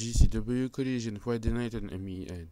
GCW Collision Friday Night on MEN.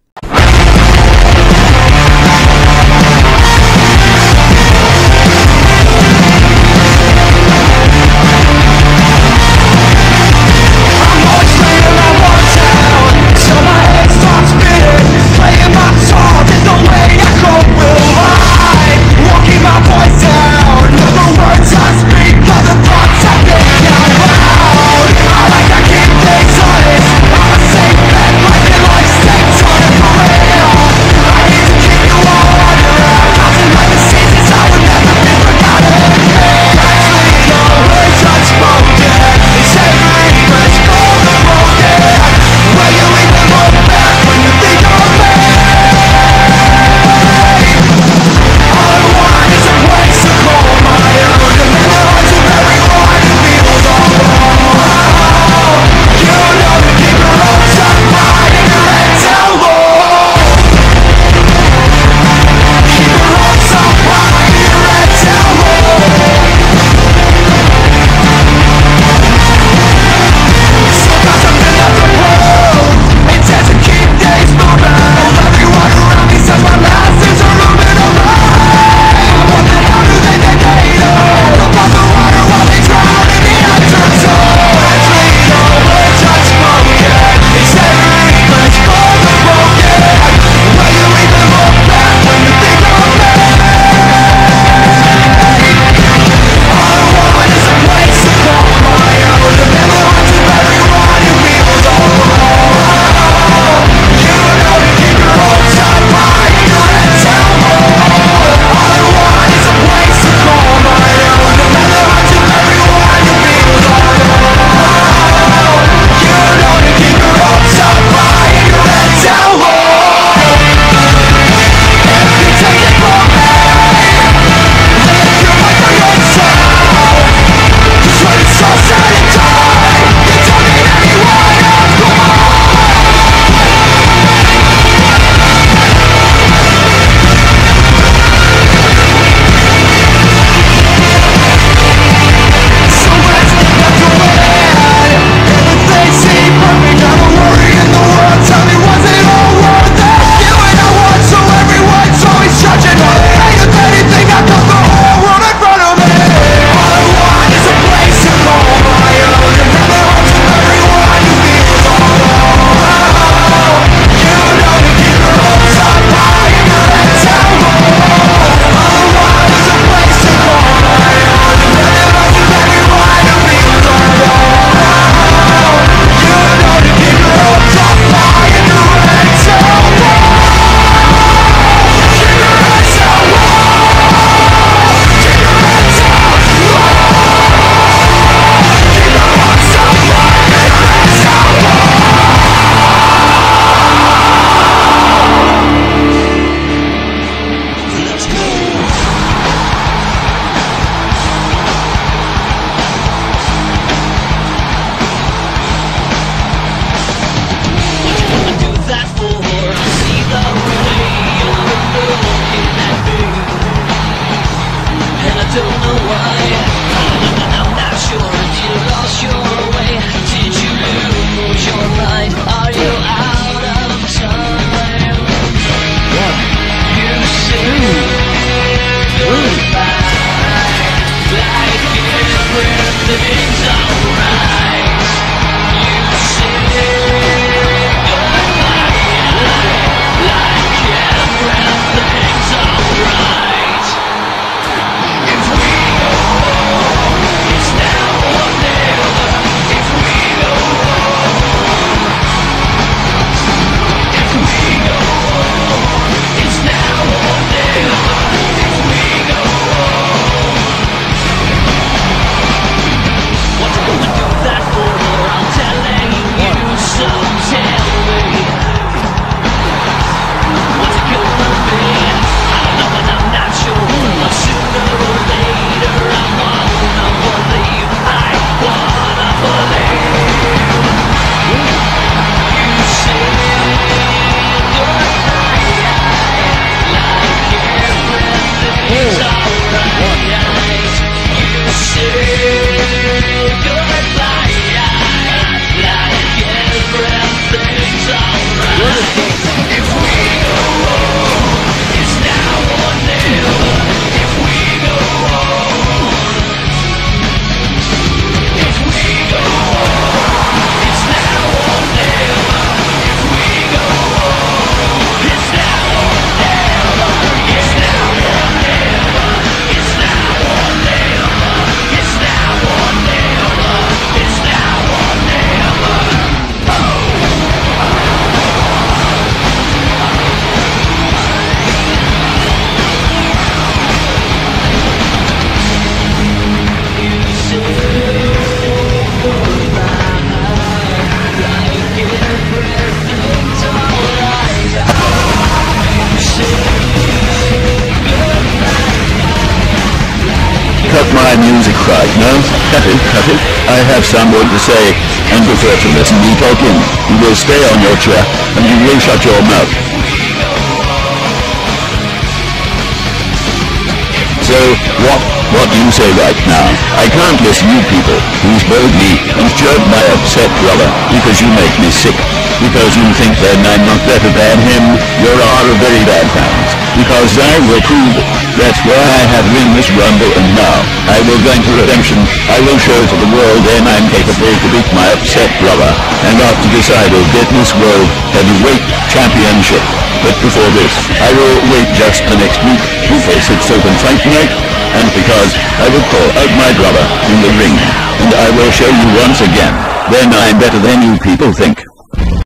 Whoa. One. Cut my music right no? Cut it, cut it. I have something to say, and prefer to listen me talking. You will stay on your chair, and you will shut your mouth. So, what, what do you say right now? I can't listen you people who's me and jerked my upset brother because you make me sick. Because you think that I'm not better than him, you're all a very bad fans. Because I will prove it. That's why I have win this rumble and now I will go into redemption. I will show to the world that I'm capable to beat my upset brother. And after this I will get this world heavyweight championship. But before this, I will wait just the next week to face its open fight night. And because I will call out my brother in the ring. And I will show you once again. Then I'm better than you people think.